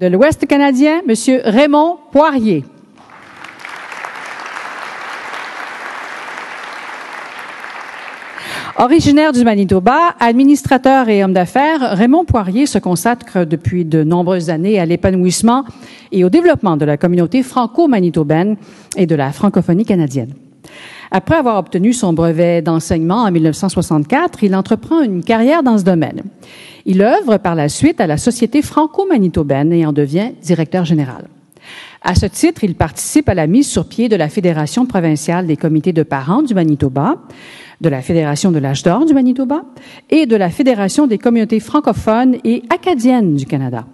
De l'Ouest canadien, M. Raymond Poirier. Originaire du Manitoba, administrateur et homme d'affaires, Raymond Poirier se consacre depuis de nombreuses années à l'épanouissement et au développement de la communauté franco-manitobaine et de la francophonie canadienne. Après avoir obtenu son brevet d'enseignement en 1964, il entreprend une carrière dans ce domaine. Il œuvre par la suite à la Société franco-manitobaine et en devient directeur général. À ce titre, il participe à la mise sur pied de la Fédération provinciale des comités de parents du Manitoba, de la Fédération de l'âge d'or du Manitoba et de la Fédération des communautés francophones et acadiennes du Canada.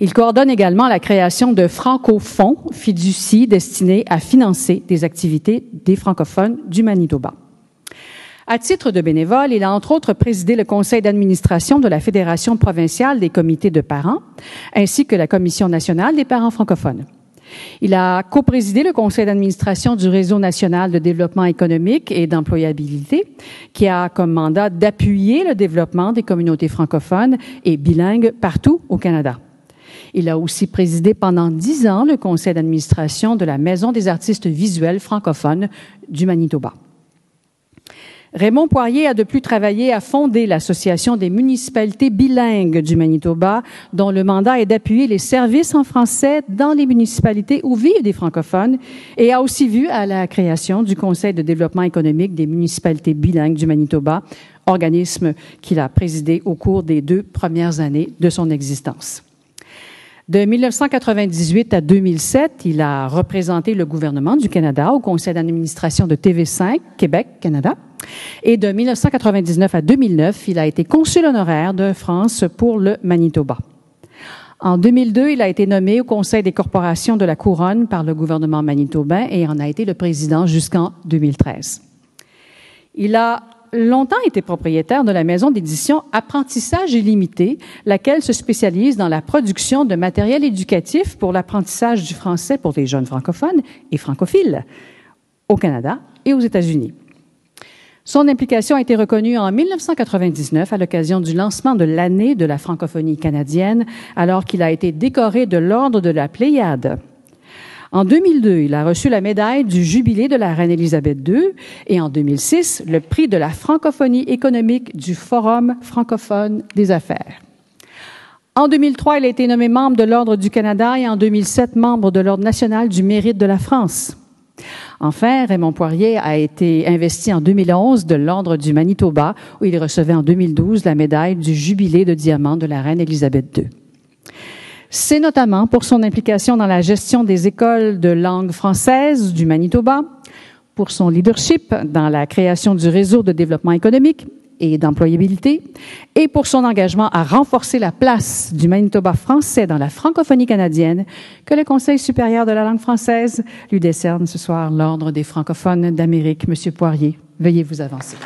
Il coordonne également la création de francofonds fiducie destinés à financer des activités des francophones du Manitoba. À titre de bénévole, il a entre autres présidé le conseil d'administration de la Fédération provinciale des comités de parents, ainsi que la Commission nationale des parents francophones. Il a coprésidé le conseil d'administration du Réseau national de développement économique et d'employabilité, qui a comme mandat d'appuyer le développement des communautés francophones et bilingues partout au Canada. Il a aussi présidé pendant dix ans le conseil d'administration de la Maison des artistes visuels francophones du Manitoba. Raymond Poirier a de plus travaillé à fonder l'Association des municipalités bilingues du Manitoba, dont le mandat est d'appuyer les services en français dans les municipalités où vivent des francophones, et a aussi vu à la création du Conseil de développement économique des municipalités bilingues du Manitoba, organisme qu'il a présidé au cours des deux premières années de son existence. De 1998 à 2007, il a représenté le gouvernement du Canada au conseil d'administration de TV5 Québec, Canada. Et de 1999 à 2009, il a été consul honoraire de France pour le Manitoba. En 2002, il a été nommé au Conseil des corporations de la Couronne par le gouvernement manitobain et en a été le président jusqu'en 2013. Il a longtemps été propriétaire de la maison d'édition Apprentissage illimité, laquelle se spécialise dans la production de matériel éducatif pour l'apprentissage du français pour les jeunes francophones et francophiles au Canada et aux États-Unis. Son implication a été reconnue en 1999 à l'occasion du lancement de l'année de la francophonie canadienne, alors qu'il a été décoré de l'ordre de la Pléiade. En 2002, il a reçu la médaille du Jubilé de la Reine Élisabeth II et en 2006, le prix de la francophonie économique du Forum francophone des affaires. En 2003, il a été nommé membre de l'Ordre du Canada et en 2007, membre de l'Ordre national du mérite de la France. Enfin, Raymond Poirier a été investi en 2011 de l'Ordre du Manitoba, où il recevait en 2012 la médaille du Jubilé de diamant de la Reine Élisabeth II. C'est notamment pour son implication dans la gestion des écoles de langue française du Manitoba, pour son leadership dans la création du réseau de développement économique et d'employabilité, et pour son engagement à renforcer la place du Manitoba français dans la francophonie canadienne, que le Conseil supérieur de la langue française lui décerne ce soir l'Ordre des francophones d'Amérique. Monsieur Poirier, veuillez vous avancer.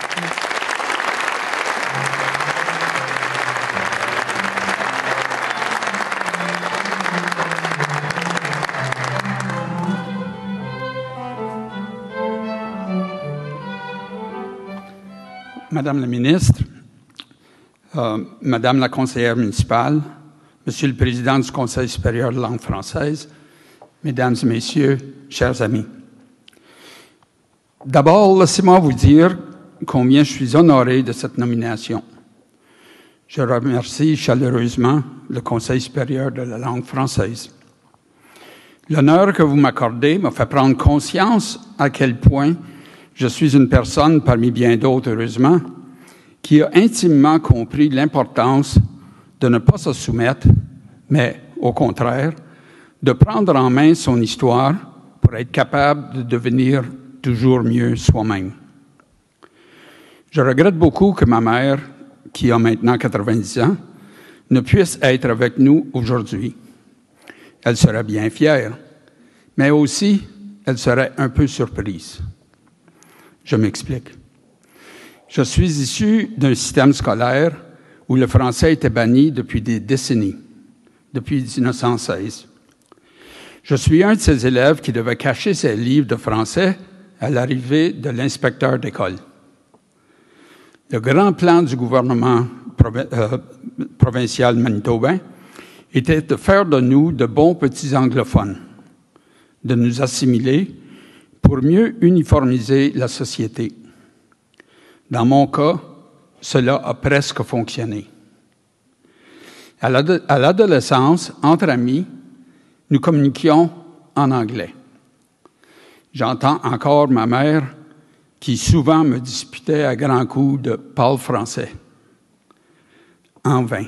Madame la ministre, euh, Madame la conseillère municipale, Monsieur le président du Conseil supérieur de langue française, Mesdames et Messieurs, chers amis. D'abord, laissez-moi vous dire combien je suis honoré de cette nomination. Je remercie chaleureusement le Conseil supérieur de la langue française. L'honneur que vous m'accordez me fait prendre conscience à quel point je suis une personne, parmi bien d'autres heureusement, qui a intimement compris l'importance de ne pas se soumettre, mais au contraire, de prendre en main son histoire pour être capable de devenir toujours mieux soi-même. Je regrette beaucoup que ma mère, qui a maintenant 90 ans, ne puisse être avec nous aujourd'hui. Elle serait bien fière, mais aussi elle serait un peu surprise. Je m'explique. Je suis issu d'un système scolaire où le français était banni depuis des décennies, depuis 1916. Je suis un de ces élèves qui devait cacher ses livres de français à l'arrivée de l'inspecteur d'école. Le grand plan du gouvernement euh, provincial manitobain était de faire de nous de bons petits anglophones, de nous assimiler pour mieux uniformiser la société. Dans mon cas, cela a presque fonctionné. À l'adolescence, entre amis, nous communiquions en anglais. J'entends encore ma mère qui souvent me disputait à grands coups de parle français. En vain.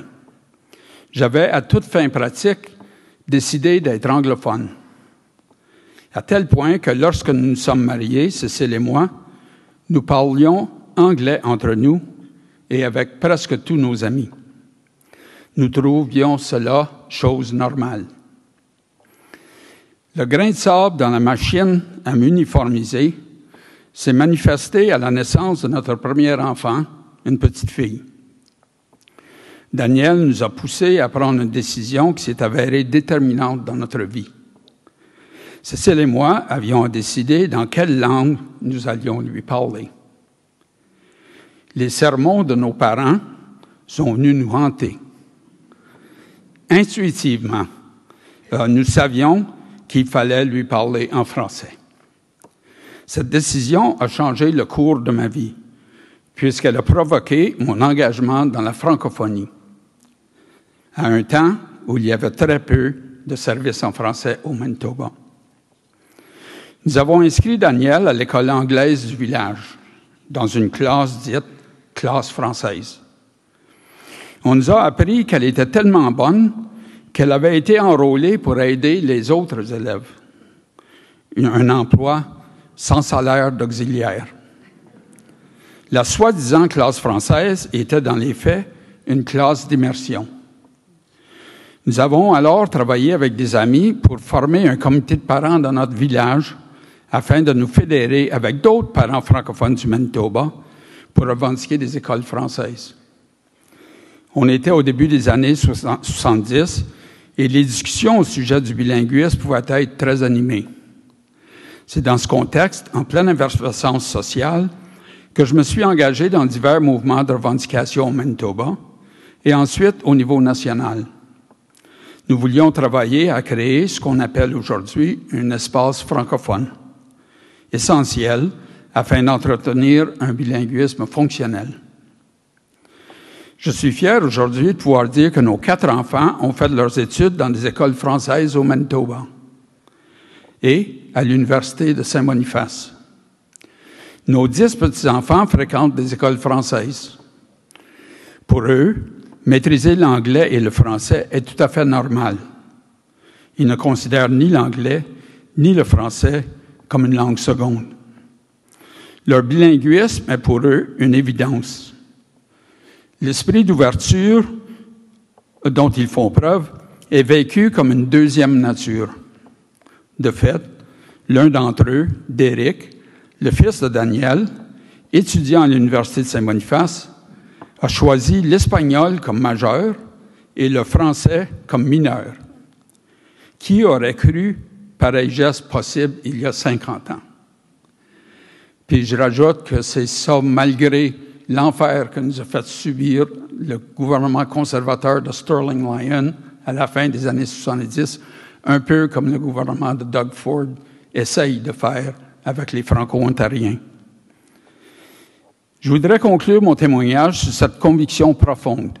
J'avais, à toute fin pratique, décidé d'être anglophone. À tel point que lorsque nous nous sommes mariés, Cécile et moi, nous parlions anglais entre nous et avec presque tous nos amis. Nous trouvions cela chose normale. Le grain de sable dans la machine à m'uniformiser s'est manifesté à la naissance de notre premier enfant, une petite fille. Daniel nous a poussés à prendre une décision qui s'est avérée déterminante dans notre vie. Cécile et moi avions décidé dans quelle langue nous allions lui parler. Les sermons de nos parents sont venus nous hanter. Intuitivement, euh, nous savions qu'il fallait lui parler en français. Cette décision a changé le cours de ma vie, puisqu'elle a provoqué mon engagement dans la francophonie, à un temps où il y avait très peu de services en français au Manitoba. Nous avons inscrit Daniel à l'école anglaise du village, dans une classe dite classe française. On nous a appris qu'elle était tellement bonne qu'elle avait été enrôlée pour aider les autres élèves. Un emploi sans salaire d'auxiliaire. La soi-disant classe française était dans les faits une classe d'immersion. Nous avons alors travaillé avec des amis pour former un comité de parents dans notre village afin de nous fédérer avec d'autres parents francophones du Manitoba pour revendiquer des écoles françaises. On était au début des années 70 et les discussions au sujet du bilinguisme pouvaient être très animées. C'est dans ce contexte, en pleine effervescence sociale, que je me suis engagé dans divers mouvements de revendication au Manitoba et ensuite au niveau national. Nous voulions travailler à créer ce qu'on appelle aujourd'hui un espace francophone, essentiel afin d'entretenir un bilinguisme fonctionnel. Je suis fier aujourd'hui de pouvoir dire que nos quatre enfants ont fait leurs études dans des écoles françaises au Manitoba et à l'Université de Saint-Boniface. Nos dix petits-enfants fréquentent des écoles françaises. Pour eux, maîtriser l'anglais et le français est tout à fait normal. Ils ne considèrent ni l'anglais ni le français comme une langue seconde. Leur bilinguisme est pour eux une évidence. L'esprit d'ouverture dont ils font preuve est vécu comme une deuxième nature. De fait, l'un d'entre eux, Derek, le fils de Daniel, étudiant à l'Université de Saint-Boniface, a choisi l'espagnol comme majeur et le français comme mineur. Qui aurait cru pareil geste possible il y a 50 ans? Puis je rajoute que c'est ça malgré l'enfer que nous a fait subir le gouvernement conservateur de Sterling Lyon à la fin des années 70, un peu comme le gouvernement de Doug Ford essaye de faire avec les Franco-Ontariens. Je voudrais conclure mon témoignage sur cette conviction profonde.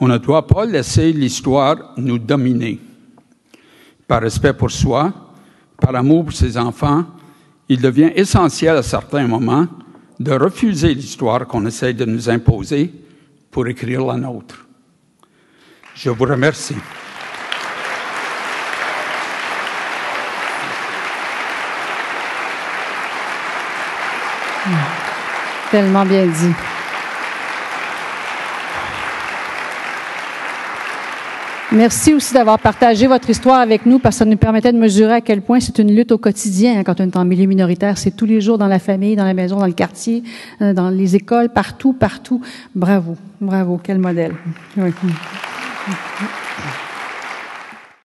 On ne doit pas laisser l'histoire nous dominer. Par respect pour soi, par amour pour ses enfants, il devient essentiel à certains moments de refuser l'histoire qu'on essaie de nous imposer pour écrire la nôtre. Je vous remercie. Tellement bien dit. Merci aussi d'avoir partagé votre histoire avec nous parce que ça nous permettait de mesurer à quel point c'est une lutte au quotidien hein, quand on est en milieu minoritaire. C'est tous les jours dans la famille, dans la maison, dans le quartier, euh, dans les écoles, partout, partout. Bravo, bravo, quel modèle.